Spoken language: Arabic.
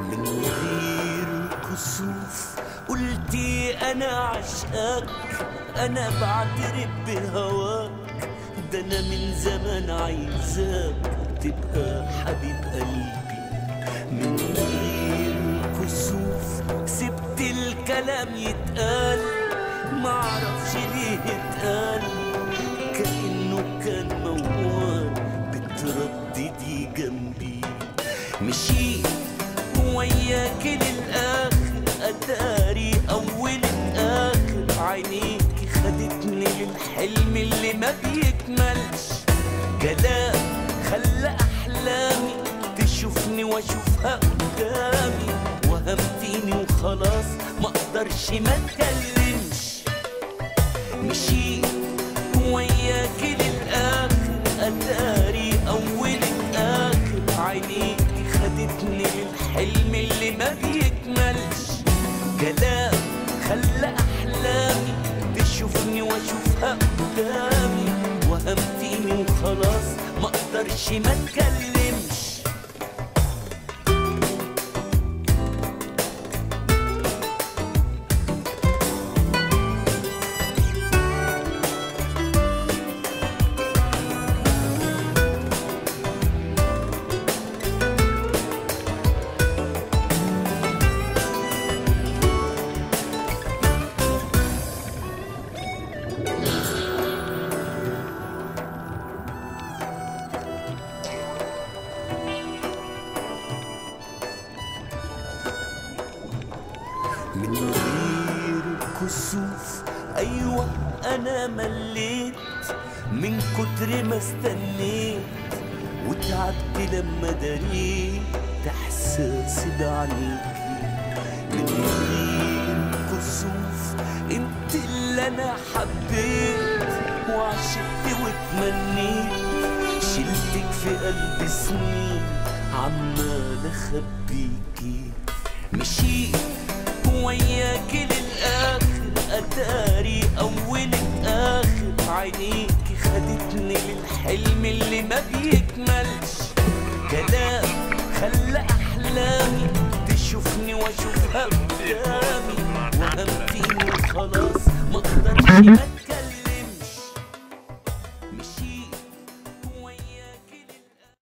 من غير كسوف قلتي أنا عشقك أنا بعترف بهواك. ده أنا من زمان عايزاك تبقى الكلام يتقال معرفش ليه اتقال. كأنه كان موال بترددي جنبي. مشيت وياك للآخر أداري أول الآخر عينيك خدتني للحلم اللي ما بيكملش. كلام خلى أحلامي تشوفني وأشوفها قدامي. وهمتيني وخلاص ما أقدرش ما أتكلمش. مشيت وياك للآخر أداري أول الآخر. عينيك خدتني للحلم اللي ما بيكملش. كلام خلى أحلامي تشوفني وأشوفها قدامي. وهمتيني وخلاص ما أقدرش ما أتكلمش. من غير كسوف. أيوه أنا مليت. من كتر ما استنيت وتعبت لما دريت. احساسي بعينيكي من غير كسوف أنت اللي أنا حبيت. وعشقت واتمنيت. شلتك في قلبي سنين عمال اخبيكي مشيت وياك للآخر أداري أول الآخر. عينيكي خدتني للحلم اللي ما بيكملش. كلام خلى أحلامي تشوفني وأشوفها قدامي. وهمتيني وخلاص ما أقدرش